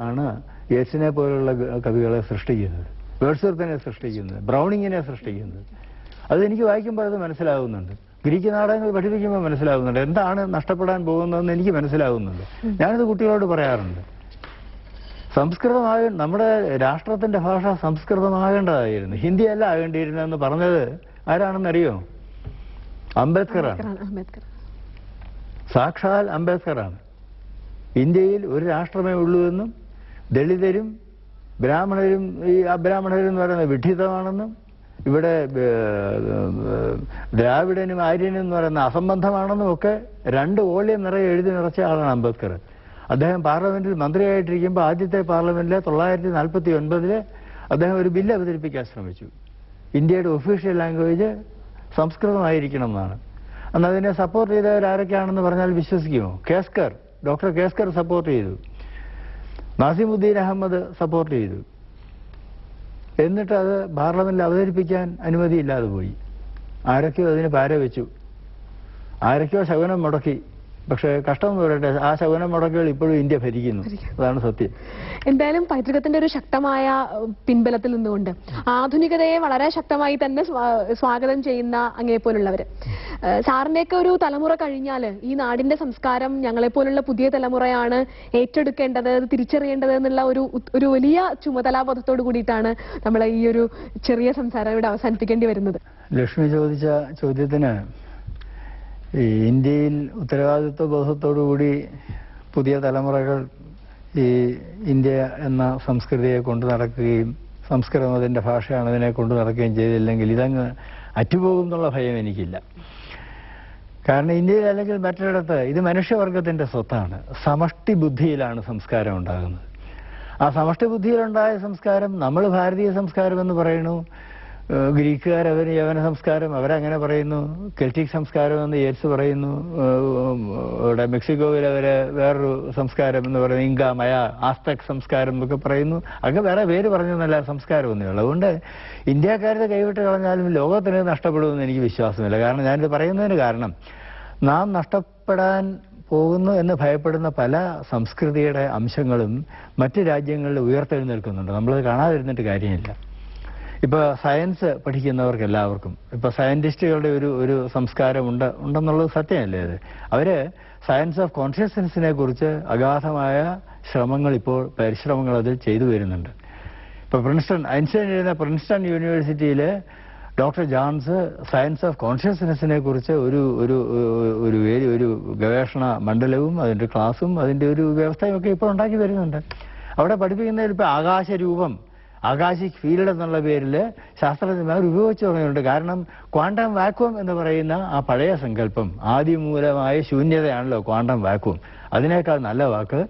ആണ് യേശുവിനെ പോലുള്ള കവികളെ സൃഷ്ടിക്കുന്നത്. വേഴ്സ്വർത്തിനെ സൃഷ്ടിക്കുന്നത്. ബ്രൗണിങ്ങിനെ സൃഷ്ടിക്കുന്നത്. അത് എനിക്ക് വായിക്കുമ്പോൾ അത് മനസ്സിലാവുന്നുണ്ട്. ഗ്രീക്ക് നാടകങ്ങൾ പഠിപ്പിക്കുമ്പോൾ മനസ്സിലാവുന്നുണ്ട്. എന്താണ് നഷ്ടപ്പെടാൻ പോകുന്നതെന്ന് എനിക്ക് മനസ്സിലാവുന്നുണ്ട്. ഞാനിത് കുട്ടികളോട് പറയാറുണ്ട്. സംസ്കൃതമായ നമ്മുടെ രാഷ്ട്രത്തിന്റെ ഭാഷ സംസ്കൃതമാകേണ്ടതായിരുന്നു. ഹിന്ദിയല്ല ആകേണ്ടിയിരുന്നെന്ന് പറഞ്ഞത് ആരാണെന്നറിയോ അംബേദ്കറാണ് അംബേദ്കർ. സാക്ഷാൽ അംബേദ്കറാണ്. ഇന്ത്യയിൽ ഒരു രാഷ്ട്രമേ ഉള്ളൂ എന്നും ദളിതരും ബ്രാഹ്മണരും ഈ അബ്രാഹ്മണരും എന്ന് പറയുന്നത് വിഡിതമാണെന്നും ഇവിടെ ദ്രാവിഡനും ആര്യനും എന്ന് പറയുന്ന അസംബന്ധമാണെന്നും ഒക്കെ രണ്ട് വോള്യം നിറയെ എഴുതി നിറച്ച ആളാണ് അംബേദ്കർ. അദ്ദേഹം പാർലമെന്റിൽ മന്ത്രിയായിട്ടിരിക്കുമ്പോൾ ആദ്യത്തെ പാർലമെന്റിലെ തൊള്ളായിരത്തി നാൽപ്പത്തി ഒൻപതിൽ അദ്ദേഹം ഒരു ബില്ല് അവതരിപ്പിക്കാൻ ശ്രമിച്ചു. ഇന്ത്യയുടെ ഒഫീഷ്യൽ ലാംഗ്വേജ് സംസ്കൃതമായിരിക്കണം എന്നാണ് അന്ന് അതിനെ സപ്പോർട്ട് ചെയ്തവരാരൊക്കെയാണെന്ന് പറഞ്ഞാൽ വിശ്വസിക്കുമോ? കേസ്കർ. ഡോക്ടർ കേസ്കർ സപ്പോർട്ട് ചെയ്തു. നാസിമുദ്ദീൻ അഹമ്മദ് സപ്പോർട്ട് ചെയ്തു. എന്നിട്ട് അത് പാർലമെന്റിൽ അവതരിപ്പിക്കാൻ അനുമതിയില്ലാതെ പോയി. ആരൊക്കെയോ അതിന് പാര വെച്ചു ആരൊക്കെയോ ശകുനം മുടക്കി. പക്ഷേ കഷ്ടം എന്ന് പറയട്ടെ ആ ശകുനം മുടക്കുകൾ ഇപ്പോഴും ഇന്ത്യ ഭരിക്കുന്നു. അതാണ് സത്യം. എന്തായാലും പൈതൃകത്തിന്റെ ഒരു ശക്തമായ പിൻബലത്തിൽ നിന്നുകൊണ്ട് ആധുനികതയെ വളരെ ശക്തമായി തന്നെ സ്വാഗതം ചെയ്യുന്ന അങ്ങേ പോലുള്ളവര്. സാറിന്റെയൊക്കെ ഒരു തലമുറ കഴിഞ്ഞാൽ ഈ നാടിന്റെ സംസ്കാരം ഞങ്ങളെപ്പോലുള്ള പുതിയ തലമുറയാണ് ഏറ്റെടുക്കേണ്ടത് തിരിച്ചറിയേണ്ടത് എന്നുള്ള ഒരു ഒരു വലിയ ചുമതലാബോധത്തോട് കൂടിയിട്ടാണ് നമ്മൾ ഈ ഒരു ചെറിയ സംസാരം ഇവിടെ അവസാനിപ്പിക്കേണ്ടി വരുന്നത്. ലക്ഷ്മി ചോദിച്ച ചോദ്യത്തിന് ഈ ഇന്ത്യയിൽ ഉത്തരവാദിത്വ ബോധത്തോടുകൂടി പുതിയ തലമുറകൾ ഈ ഇന്ത്യ എന്ന സംസ്കൃതിയെ കൊണ്ടു നടക്കുകയും സംസ്കൃതം അതിന്റെ ഭാഷയാണ് അതിനെ കൊണ്ടു നടക്കുകയും ചെയ്തില്ലെങ്കിൽ ഇതങ്ങ് അറ്റുപോകും എന്നുള്ള ഭയം എനിക്കില്ല. കാരണം ഇന്ത്യയിൽ അല്ലെങ്കിൽ മറ്റൊരിടത്ത് ഇത് മനുഷ്യവർഗത്തിന്റെ സ്വത്താണ്. സമഷ്ടി ബുദ്ധിയിലാണ് സംസ്കാരം ഉണ്ടാകുന്നത്. ആ സമഷ്ടി ബുദ്ധിയിലുണ്ടായ സംസ്കാരം നമ്മൾ ഭാരതീയ സംസ്കാരം എന്ന് പറയുന്നു. ഗ്രീക്കുകാർ അവന് യവന സംസ്കാരം അവരങ്ങനെ പറയുന്നു. കെൽറ്റിക് സംസ്കാരം എന്ന് യേറ്റ്സ് പറയുന്നു. ഇവിടെ മെക്സിക്കോയിൽ അവർ വേറൊരു സംസ്കാരം എന്ന് പറയുന്നത് ഇങ്ക മയ ആസ്തക് സംസ്കാരം എന്നൊക്കെ പറയുന്നു. അങ്ങ് വേറെ പേര് പറഞ്ഞെന്നല്ല ഉള്ളൂ. അതുകൊണ്ട് ഇന്ത്യക്കാരുടെ കൈവിട്ട് കളഞ്ഞാലും ലോകത്തിന് നഷ്ടപ്പെടുമെന്ന് എനിക്ക് വിശ്വാസമില്ല. കാരണം ഞാനിത് പറയുന്നതിന് കാരണം നാം നഷ്ടപ്പെടാൻ പോകുന്നു എന്ന് ഭയപ്പെടുന്ന പല സംസ്കൃതിയുടെ അംശങ്ങളും മറ്റ് രാജ്യങ്ങളിൽ ഉയർത്തെഴുന്നേൽക്കുന്നുണ്ട്. നമ്മളത് കാണാതിരുന്നിട്ട് കാര്യമില്ല. ഇപ്പൊ സയൻസ് പഠിക്കുന്നവർക്ക് എല്ലാവർക്കും ഇപ്പൊ സയന്റിസ്റ്റുകളുടെ ഒരു ഒരു സംസ്കാരം ഉണ്ട് ഉണ്ടെന്നുള്ളത് സത്യമല്ലേ അത്? അവർ സയൻസ് ഓഫ് കോൺഷ്യസ്നസിനെ കുറിച്ച് അഗാധമായ ശ്രമങ്ങൾ ഇപ്പോൾ പരിശ്രമങ്ങൾ അതിൽ ചെയ്തു വരുന്നുണ്ട്. ഇപ്പൊ പ്രിൻസ്റ്റൺ ഐൻസ്റ്റൈൻ എഴുതുന്ന പ്രിൻസ്റ്റൺ യൂണിവേഴ്സിറ്റിയിൽ ഡോക്ടർ ജോൺസ് സയൻസ് ഓഫ് കോൺഷ്യസ്നെസ്സിനെ കുറിച്ച് ഒരു ഒരു ഒരു ഒരു ഗവേഷണ മണ്ഡലവും അതിന്റെ ക്ലാസ്സും അതിന്റെ ഒരു വ്യവസ്ഥയും ഒക്കെ ഇപ്പോൾ ഉണ്ടാക്കി വരുന്നുണ്ട്. അവിടെ പഠിപ്പിക്കുന്നതിൽ ഇപ്പൊ ആകാശരൂപം ആകാശിക് ഫീൽഡ് എന്നുള്ള പേരിൽ ശാസ്ത്രജ്ഞന്മാർ ഉപയോഗിച്ചു തുടങ്ങിയിട്ടുണ്ട്. കാരണം ക്വാണ്ടം വാക്വം എന്ന് പറയുന്ന ആ പഴയ സങ്കല്പം ആദിമൂലമായ ശൂന്യതയാണല്ലോ ക്വാണ്ടം വാക്വം. അതിനേക്കാൾ നല്ല വാക്ക്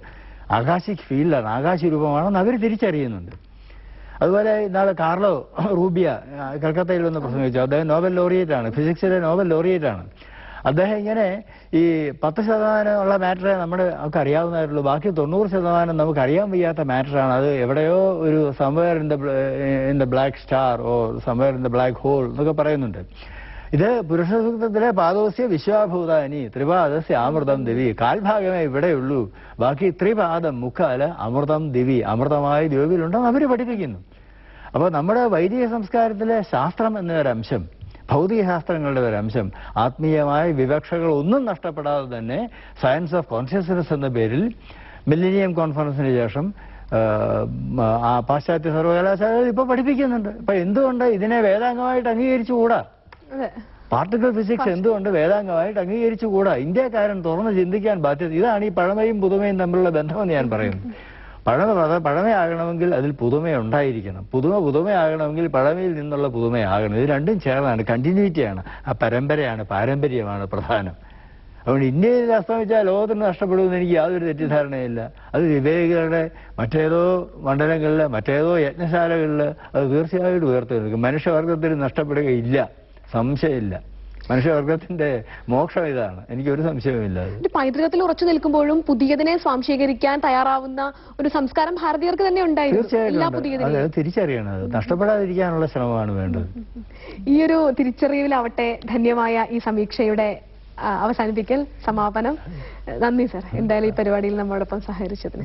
ആകാശിക് ഫീൽഡാണ് ആകാശരൂപമാണെന്ന് അവർ തിരിച്ചറിയുന്നുണ്ട്. അതുപോലെ ഇന്നാളെ കാർലോ റൂബിയ കൽക്കത്തയിൽ വന്ന് പ്രസംഗിച്ചു. അദ്ദേഹം നോബൽ ലോറിയേറ്റ് ആണ് ഫിസിക്സിലെ നോബൽ ലോറിയേറ്റ് ആണ് അദ്ദേഹം ഇങ്ങനെ ഈ പത്ത് ശതമാനമുള്ള മാറ്ററെ നമ്മുടെ നമുക്ക് അറിയാവുന്നതായിട്ടുള്ളൂ ബാക്കി തൊണ്ണൂറ് ശതമാനം നമുക്ക് അറിയാൻ വയ്യാത്ത മാറ്ററാണ്. അത് എവിടെയോ ഒരു somewhere in the in the black star oh somewhere in the black hole എന്നൊക്കെ പറയുന്നുണ്ട്. ഇത് പുരുഷസൂക്തത്തിലെ പാദോസ്യ വിശ്വാഭൂതാനി ത്രിപാദസ്യ അമൃതം ദിവി. കാൽഭാഗമേ ഇവിടെയുള്ളൂ. ബാക്കി ത്രിപാദം മുക്കാൽ അമൃതം ദിവി. അമൃതമായ ദ്വീപിലുണ്ടെന്ന് അവർ പഠിപ്പിക്കുന്നു. അപ്പോൾ നമ്മുടെ വൈദിക സംസ്കാരത്തിലെ ശാസ്ത്രം എന്നൊരംശം ഭൗതിക ശാസ്ത്രങ്ങളുടെ ഒരു അംശം. ആത്മീയമായ വിവക്ഷകൾ ഒന്നും നഷ്ടപ്പെടാതെ തന്നെ സയൻസ് ഓഫ് കോൺഷ്യസ്നസ് എന്ന പേരിൽ മില്ലിനിയം കോൺഫറൻസിന് ശേഷം ആ, പാശ്ചാത്യ സർവകലാശാലകൾ ഇപ്പൊ പഠിപ്പിക്കുന്നുണ്ട്. ഇപ്പൊ എന്തുകൊണ്ട് ഇതിനെ വേദാംഗമായിട്ട് അംഗീകരിച്ചുകൂടാ? പാർട്ടിക്കൽ ഫിസിക്സ് എന്തുകൊണ്ട് വേദാംഗമായിട്ട് അംഗീകരിച്ചുകൂടാ? ഇന്ത്യക്കാരൻ തുറന്ന് ചിന്തിക്കാൻ ബാധ്യത ഇതാണ് ഈ പഴമയും പുതുമയും തമ്മിലുള്ള ബന്ധമെന്ന് ഞാൻ പറയുന്നു. പഴമ പഴ- പഴമയാകണമെങ്കിൽ അതിൽ പുതുമ ഉണ്ടായിരിക്കണം. പുതുമ പുതുമയാകണമെങ്കിൽ പഴമയിൽ നിന്നുള്ള പുതുമയാകണം. ഇത് രണ്ടും ചേർന്നാണ്. കണ്ടിന്യൂറ്റിയാണ് ആ പരമ്പരയാണ് പാരമ്പര്യമാണ് പ്രധാനം. അതുകൊണ്ട് ഇന്ത്യയിൽ അസ്തമിച്ചാൽ ലോകത്തിന് നഷ്ടപ്പെടുമെന്ന് എനിക്ക് യാതൊരു തെറ്റിദ്ധാരണയില്ല. അത് വിവേകികളുടെ മറ്റേതോ മണ്ഡലങ്ങളിൽ മറ്റേതോ യജ്ഞശാലകളിൽ അത് തീർച്ചയായിട്ടും ഉയർത്തെടുക്കും മനുഷ്യവർഗത്തിന് നഷ്ടപ്പെടുകയില്ല. സംശയമില്ല. മനുഷ്യവർഗത്തിന്റെ മോക്ഷം ഇതാണ്. എനിക്കൊരു സംശയവുമില്ല. അത് പൈതൃകത്തിൽ ഉറച്ചു നിൽക്കുമ്പോഴും പുതിയതിനെ സ്വാംശീകരിക്കാൻ തയ്യാറാവുന്ന ഒരു സംസ്കാരം ഭാരതീയർക്ക് തന്നെ ഉണ്ടായിരുന്നു. തിരിച്ചറിയണത് അത് നഷ്ടപ്പെടാതിരിക്കാനുള്ള ശ്രമമാണ് വേണ്ടത്. ഈ ഒരു തിരിച്ചറിവിലാവട്ടെ ധന്യമായ ഈ സമീക്ഷയുടെ അവസാനിപ്പിക്കൽ സമാപനം. നന്ദി സർ. എന്തായാലും ഈ പരിപാടിയിൽ നമ്മോടൊപ്പം സഹകരിച്ചതിന്.